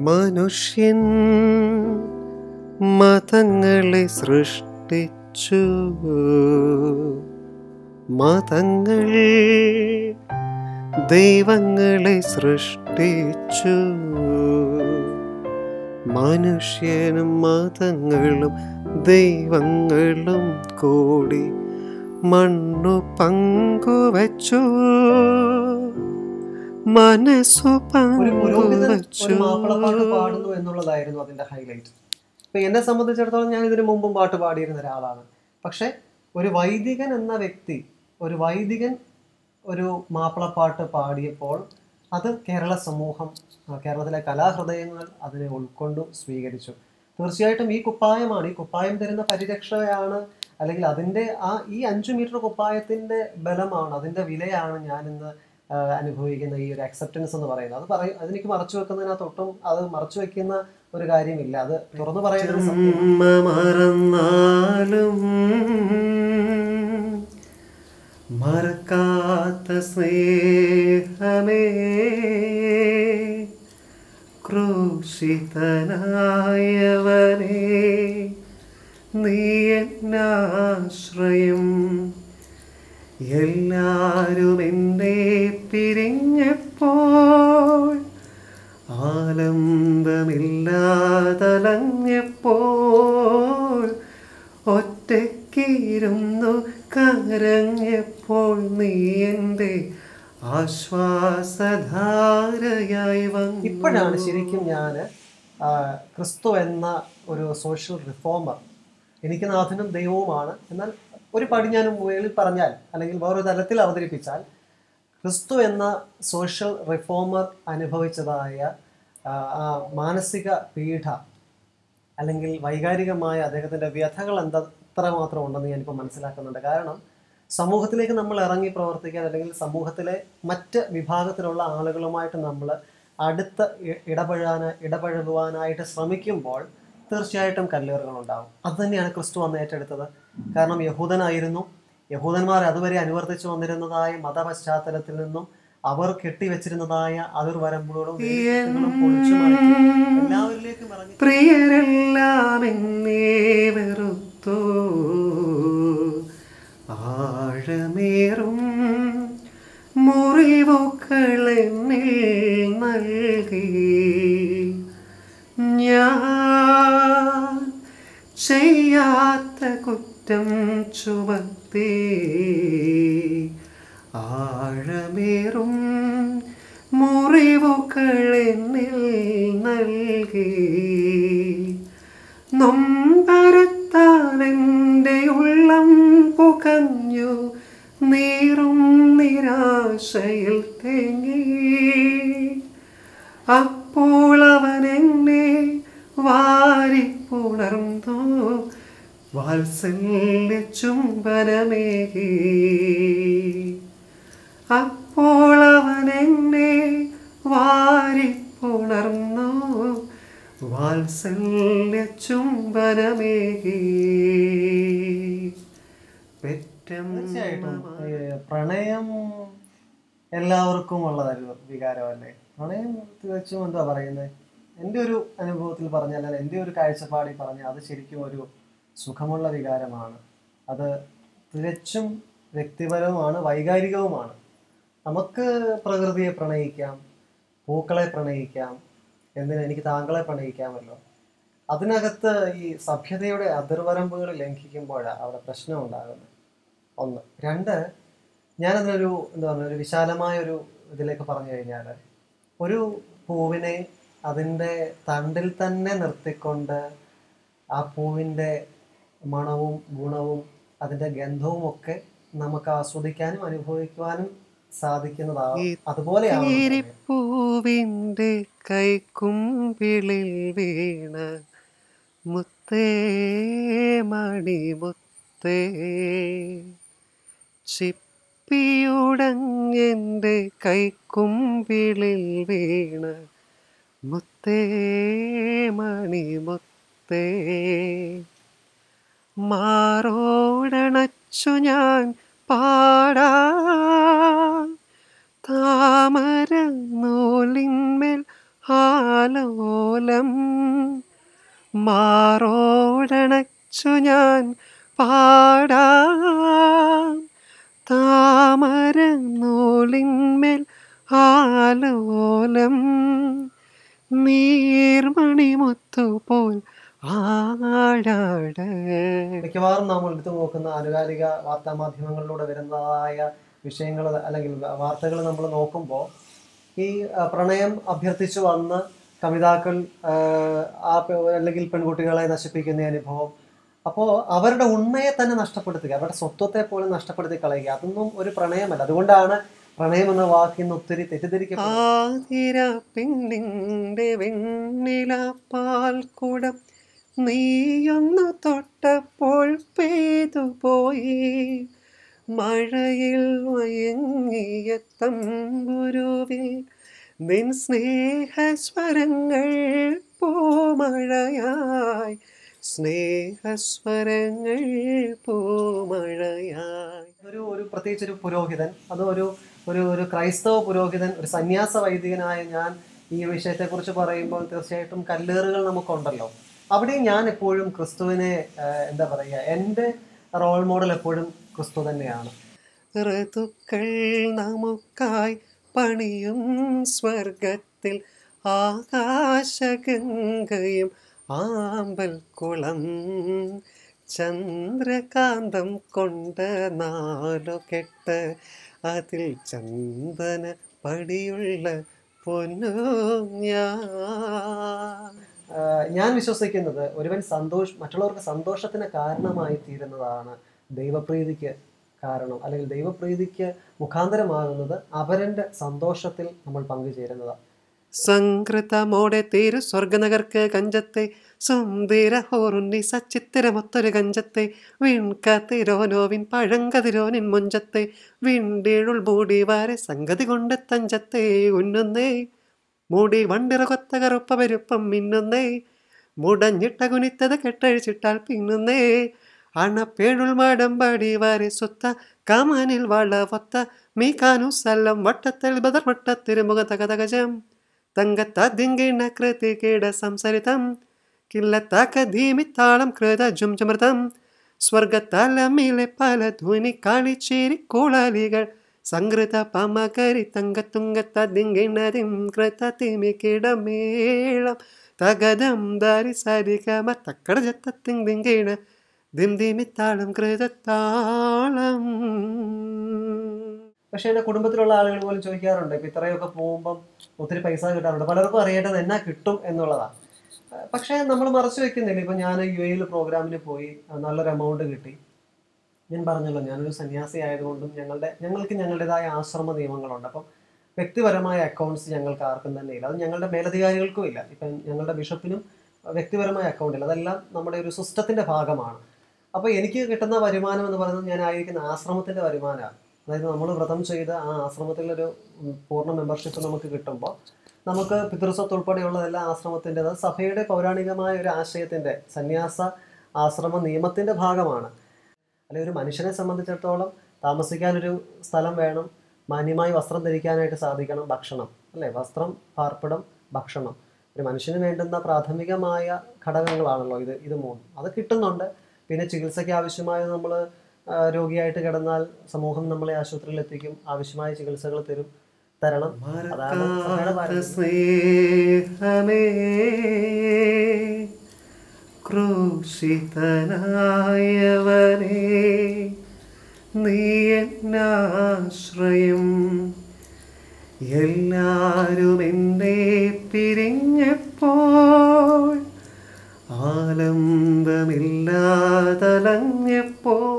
മനുഷ്യൻ മതങ്ങളെ സൃഷ്ടിച്ചു. മതങ്ങൾ ദൈവങ്ങളെ സൃഷ്ടിച്ചു. മനുഷ്യനും മതങ്ങളും ദൈവങ്ങളും കൂടി മണ്ണു പങ്കുവച്ചു. മനസ്സു പാടുന്നു എന്നുള്ളതായിരുന്നു അതിന്റെ ഹൈലൈറ്റ് ഇപ്പൊ എന്നെ സംബന്ധിച്ചിടത്തോളം ഞാൻ ഇതിനു മുമ്പും പാട്ട് പാടിയിരുന്ന ഒരാളാണ്. പക്ഷെ ഒരു വൈദികൻ എന്ന വ്യക്തി ഒരു വൈദികൻ ഒരു മാപ്പിളപ്പാട്ട് പാടിയപ്പോൾ അത് കേരള സമൂഹം കേരളത്തിലെ കലാഹൃദയങ്ങൾ അതിനെ ഉൾക്കൊണ്ടു സ്വീകരിച്ചു. തീർച്ചയായിട്ടും ഈ കുപ്പായമാണ് ഈ കുപ്പായം തരുന്ന പരിരക്ഷയാണ് അല്ലെങ്കിൽ അതിന്റെ ആ ഈ അഞ്ചു മീറ്റർ കുപ്പായത്തിന്റെ ബലമാണ് അതിന്റെ വിലയാണ് ഞാനിന്ന് അനുഭവിക്കുന്ന ഈ ഒരു അക്സെപ്റ്റൻസ് എന്ന് പറയുന്നത്. അത് പറയും അതെനിക്ക് മറച്ചു വെക്കുന്നതിനകത്തൊട്ടും അത് മറച്ചു വെക്കുന്ന ഒരു കാര്യമില്ല. അത് തുറന്നു പറയുന്ന മറക്കാത്ത സ്നേഹമേ ക്രൂശിതനായവനേ നീ എന്നാശ്രയം എല്ലാരും ഒറ്റക്കിരുന്നു കരഞ്ഞപ്പോൾ നീ എന്റെ ആശ്വാസധാരയായി വന്നു. ഇപ്പോഴാണ് ശരിക്കും ഞാൻ ക്രിസ്തു എന്ന ഒരു സോഷ്യൽ റിഫോമർ എനിക്ക് നാഥനും ദൈവവുമാണ്. എന്നാൽ ഒരു പടി ഞാൻ മുകളിൽ പറഞ്ഞാൽ അല്ലെങ്കിൽ വേറൊരു തലത്തിൽ അവതരിപ്പിച്ചാൽ ക്രിസ്തു എന്ന സോഷ്യൽ റിഫോമർ അനുഭവിച്ചതായ ആ, മാനസിക പീഡ അല്ലെങ്കിൽ വൈകാരികമായ അദ്ദേഹത്തിന്റെ വ്യഥകൾ എന്താ എത്രമാത്രം ഉണ്ടെന്ന് ഞാനിപ്പോൾ മനസ്സിലാക്കുന്നുണ്ട്. കാരണം സമൂഹത്തിലേക്ക് നമ്മൾ ഇറങ്ങി പ്രവർത്തിക്കാൻ അല്ലെങ്കിൽ സമൂഹത്തിലെ മറ്റ് വിഭാഗത്തിലുള്ള ആളുകളുമായിട്ട് നമ്മൾ അടുത്ത് ഇടപഴകാൻ ഇടപഴകുവാനായിട്ട് ശ്രമിക്കുമ്പോൾ തീർച്ചയായിട്ടും കല്ലേറുകൾ ഉണ്ടാവും. അത് തന്നെയാണ് ക്രിസ്തു അന്ന് ഏറ്റെടുത്തത്. കാരണം യഹൂദനായിരുന്നു. യഹൂദന്മാർ അതുവരെ അനുവർത്തിച്ചു വന്നിരുന്നതായ മതപശ്ചാത്തലത്തിൽ നിന്നും അവർ കെട്ടിവെച്ചിരുന്നതായ അതിർവരമ്പുകളും എല്ലാവരിലേക്കും പ്രിയരെല്ലാം വെറുത്തു. ആഴമേറും മുറിവുകൾ എന്നിൽ നൽകി. ഞാൻ ചെയ്യാത്ത കുറ്റം ആഴമേറും മുറിവുകൾ എന്നിൽ നൽകി. നൊമ്പരത്താൻ എന്റെ ഉള്ളം പുകഞ്ഞു നീറും നിരാശയിൽ തേങ്ങി. അപ്പോൾ അവൻ എന്നെ വാരിപ്പുണർന്നു വാത്സല്യ ചുംബനമേകി അപ്പോൾ അവൻ എന്നെ വാരിപ്പുണർന്നു വാത്സല്യ ചുംബനമേകി തീർച്ചയായിട്ടും. പ്രണയം എല്ലാവർക്കും ഉള്ളതൊരു വികാരമല്ലേ? പ്രണയം തികച്ചും എന്താ പറയുന്നത് എന്റെ ഒരു അനുഭവത്തിൽ പറഞ്ഞാൽ എന്റെ ഒരു കാഴ്ചപ്പാടിൽ പറഞ്ഞാൽ അത് ശരിക്കും ഒരു സുഖമുള്ള വികാരമാണ്. അത് തികച്ചും വ്യക്തിപരവുമാണ് വൈകാരികവുമാണ്. നമുക്ക് പ്രകൃതിയെ പ്രണയിക്കാം പൂക്കളെ പ്രണയിക്കാം എന്തിനാ എനിക്ക് താങ്കളെ പ്രണയിക്കാമല്ലോ. അതിനകത്ത് ഈ സഭ്യതയുടെ അതിർവരമ്പുകൾ ലംഘിക്കുമ്പോഴാണ് അവിടെ പ്രശ്നം ഉണ്ടാകുന്നത് ഒന്ന്. രണ്ട് ഞാനതിനൊരു എന്താ പറയുക ഒരു വിശാലമായ ഒരു ഇതിലേക്ക് പറഞ്ഞു കഴിഞ്ഞാൽ ഒരു പൂവിനെ അതിന്റെ തണ്ടിൽ തന്നെ നിർത്തിക്കൊണ്ട് ആ പൂവിന്റെ മണവും ഗുണവും അതിന്റെ ഗന്ധവും ഒക്കെ നമുക്ക് ആസ്വദിക്കാനും അനുഭവിക്കുവാനും സാധിക്കുന്നതാണ് അതുപോലെയാണ് കൈക്കുമ്പിളിൽ വീണ മുത്തേ മണിമുത്തേ ചിപ്പിയുടങ്ങെന്റെ കൈക്കുമ്പിളിൽ വീണ മുത്തേ മണിമുത്തേ മാറോടണച്ചു ഞാൻ പാടാ. താമര നൂലിന്മേൽ ആലോലം മാറോടണച്ചു ഞാൻ പാടാ. താമര നൂലിന്മേൽ ആലോലം നീർമണിമുത്തു പോൽ ആടാട മിക്കവാറും നാം എടുത്തു നോക്കുന്ന ആനുകാലിക വാർത്താ മാധ്യമങ്ങളിലൂടെ വരുന്നതായ വിഷയങ്ങൾ അല്ലെങ്കിൽ വാർത്തകൾ നമ്മൾ നോക്കുമ്പോൾ ഈ പ്രണയം അഭ്യർത്ഥിച്ചു വന്ന് കവിതാക്കൾ ആ, അല്ലെങ്കിൽ പെൺകുട്ടികളെ നശിപ്പിക്കുന്ന അനുഭവം. അപ്പോൾ അവരുടെ ഉണ്മയെ തന്നെ നഷ്ടപ്പെടുത്തുക അവരുടെ സ്വത്വത്തെ പോലും നഷ്ടപ്പെടുത്തി കളയുക അതൊന്നും ഒരു പ്രണയമല്ല. അതുകൊണ്ടാണ് പ്രണയം എന്ന വാക്കിന്ന് ഒത്തിരി തെറ്റിദ്ധരിക്കപ്പെടുന്നത്. നീയൊന്നു തൊട്ടപ്പോൾ പെയ്തു പോയി. മഴയിൽ മയങ്ങിയ തമ്പുരുവിൽ നിൻ സ്നേഹസ്വരങ്ങൾ പൂമഴയായി സ്നേഹസ്വരങ്ങൾ പൂമഴയായി ഒരു ഒരു പ്രത്യേകിച്ച് ഒരു പുരോഹിതൻ അത് ഒരു ഒരു ഒരു ക്രൈസ്തവ പുരോഹിതൻ ഒരു സന്യാസ വൈദികനായ ഞാൻ ഈ വിഷയത്തെക്കുറിച്ച് പറയുമ്പോൾ തീർച്ചയായിട്ടും കല്ലേറുകൾ നമുക്കുണ്ടല്ലോ. അവിടെ ഞാൻ എപ്പോഴും ക്രിസ്തുവിനെ എന്താ പറയുക എന്റെ റോൾ മോഡൽ എപ്പോഴും ക്രിസ്തു തന്നെയാണ്. ഋതുക്കൾ നമുക്കായി പണിയും സ്വർഗത്തിൽ ആകാശഗംഗയും ആമ്പൽ കുളം ചന്ദ്രകാന്തം കൊണ്ട് നാലു കെട്ട് അതിൽ ചന്ദന പടിയുള്ള പൊന്നു ഞാൻ. ഞാൻ വിശ്വസിക്കുന്നത് ഒരുവൻ സന്തോഷം മറ്റുള്ളവർക്ക് സന്തോഷത്തിന് കാരണമായി തീരുന്നതാണ് ദൈവപ്രീതിക്ക് കാരണം. അല്ലെങ്കിൽ ദൈവപ്രീതിക്ക് മുഖാന്തരമാകുന്നത് അവരന്റെ സന്തോഷത്തിൽ നമ്മൾ പങ്കുചേരുന്നതാണ് സംകൃതമോടെ തീരു സ്വർഗനഗർക്ക് കഞ്ചത്തെ സുന്ദര ഹോറുണ്ണി സച്ചിത്തിരമൊത്തൊരു കഞ്ചത്തെ വിൺകതിരോനോവിൻ പഴങ്കതിരോനിൻ മുഞ്ചത്തെ വിണ്ടിഴുൾ ബൂടി വാരെ സംഗതി കൊണ്ട് തഞ്ചത്തെ ഉന്നുന്നേ. മൂടി വണ്ടിറ കൊത്ത കറുപ്പ പെരുപ്പം മിന്നുന്നേ. മുടഞ്ഞിട്ട കുനിത്തത് കെട്ടഴിച്ചിട്ടാൽ പിന്നുന്നേ. അണപ്പേഴുൾ മാടമ്പാടി വാരെ സുത്ത കമാനിൽ വളവൊത്ത മീക്കാനു സല്ലം വട്ടത്തിൽ ബദർ വട്ടത്തിരുമുഖ തകതകജം തങ്കത്തതിങ്കിണ കൃതി കീട സംസരിതം കില്ലത്താക്ക ധീമിത്താളം കൃത ജുംജമൃതം. സ്വർഗത്തലമിലെ പല ധ്വനി കാളിച്ചേരി കോളാലികൾ സംകൃത പമകരി തങ്കത്തുങ്കത്തതിങ്കിണതിം കൃത തിമിക്കിടമേളം തകതം ദാരി സരികമ ദിം ദിമിത്താളം കൃതത്താളം. പക്ഷെ എന്റെ കുടുംബത്തിലുള്ള ആളുകൾ പോലും ചോദിക്കാറുണ്ട് ഇപ്പൊ ഇത്രയൊക്കെ പോകുമ്പം ഒത്തിരി പൈസ കിട്ടാറുണ്ട്. പലർക്കും അറിയേണ്ടത് എന്നാ കിട്ടും എന്നുള്ളതാണ്. പക്ഷേ നമ്മൾ മറച്ചു വെക്കുന്നില്ല. ഇപ്പൊ ഞാൻ യു എയിൽ പ്രോഗ്രാമിന് പോയി നല്ലൊരു എമൗണ്ട് കിട്ടി. ഞാൻ പറഞ്ഞല്ലോ ഞാനൊരു സന്യാസി ആയതുകൊണ്ടും ഞങ്ങളുടെ ഞങ്ങൾക്ക് ഞങ്ങളുടേതായ ആശ്രമ നിയമങ്ങളുണ്ട്. അപ്പം വ്യക്തിപരമായ അക്കൗണ്ട്സ് ഞങ്ങൾക്ക് ആർക്കും തന്നെ ഇല്ല. അത് ഞങ്ങളുടെ മേലധികാരികൾക്കും ഇല്ല. ഇപ്പം ഞങ്ങളുടെ ബിഷപ്പിനും വ്യക്തിപരമായ അക്കൗണ്ട് ഇല്ല. അതെല്ലാം നമ്മുടെ ഒരു സിസ്റ്റത്തിന്റെ ഭാഗമാണ്. അപ്പോൾ എനിക്ക് കിട്ടുന്ന വരുമാനം എന്ന് പറയുന്നത് ഞാൻ ആയിരിക്കുന്ന ആശ്രമത്തിന്റെ വരുമാനമാണ്. അതായത് നമ്മൾ വ്രതം ചെയ്ത് ആ ആശ്രമത്തിലൊരു പൂർണ മെമ്പർഷിപ്പ് നമുക്ക് കിട്ടുമ്പോൾ നമുക്ക് പിതൃസ്വത്ത് ഉൾപ്പെടെയുള്ളതെല്ലാം ആശ്രമത്തിന്റെ അത് സഭയുടെ പൗരാണികമായ ഒരു ആശയത്തിന്റെ സന്യാസ ആശ്രമ നിയമത്തിന്റെ ഭാഗമാണ്. അല്ലെങ്കിൽ ഒരു മനുഷ്യനെ സംബന്ധിച്ചിടത്തോളം താമസിക്കാനൊരു സ്ഥലം വേണം മാന്യമായി വസ്ത്രം ധരിക്കാനായിട്ട് സാധിക്കണം ഭക്ഷണം. അല്ലേ? വസ്ത്രം പാർപ്പിടം ഭക്ഷണം. ഒരു മനുഷ്യന് വേണ്ടുന്ന പ്രാഥമികമായ ഘടകങ്ങളാണല്ലോ ഇത് ഇത് മൂന്ന്. അത് കിട്ടുന്നുണ്ട്. പിന്നെ ചികിത്സയ്ക്ക് ആവശ്യമായ നമ്മൾ രോഗിയായിട്ട് കിടന്നാൽ സമൂഹം നമ്മളെ ആശുപത്രിയിൽ എത്തിക്കും. ആവശ്യമായ ചികിത്സകൾ തരും തരണം. അതാണ്. സ്നേഹമേ ക്രൂശിതനായവനേ. നീ എന്നാശ്രയം? എല്ലാരും എന്നെ പിരിഞ്ഞപ്പോൾ ആലംബമില്ലാതലഞ്ഞപ്പോൾ